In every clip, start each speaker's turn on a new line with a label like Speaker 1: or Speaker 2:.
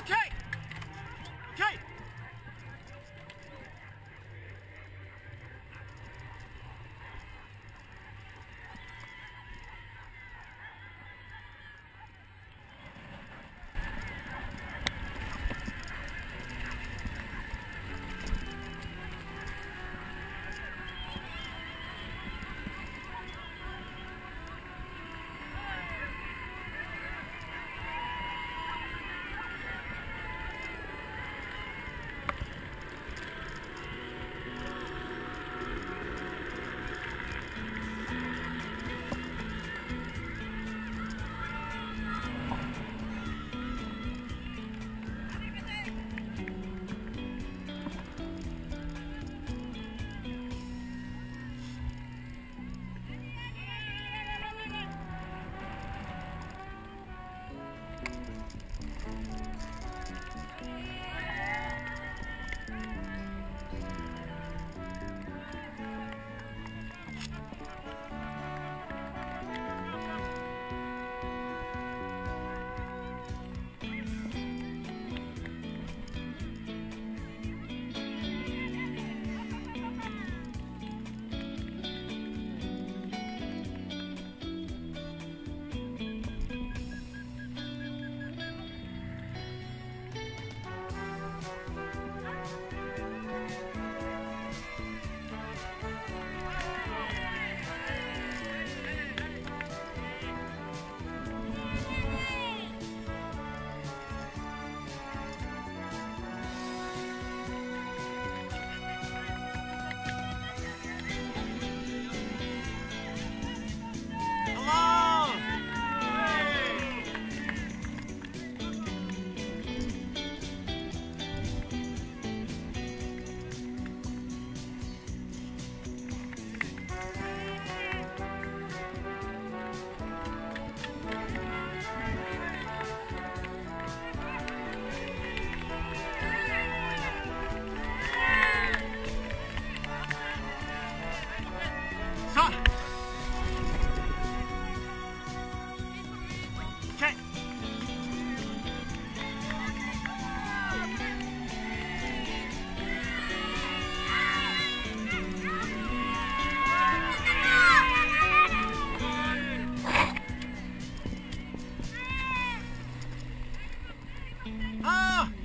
Speaker 1: Okay.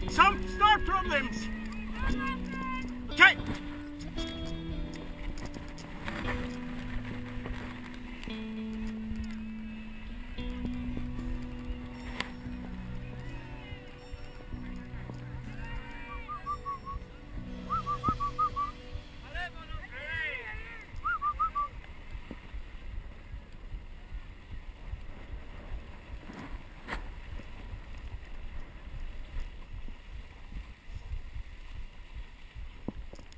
Speaker 1: some start problems. Okay.